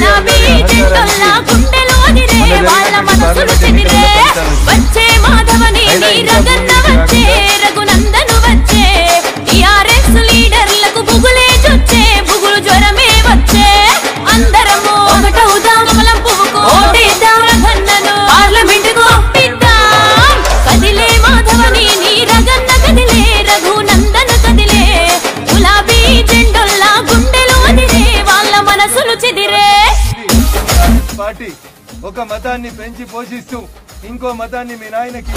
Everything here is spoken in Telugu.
నా బీజంతో నా గుండెలో పార్టీ ఒక మతాన్ని పెంచి పోషిస్తూ ఇంకో మతాన్ని మీ నాయనకి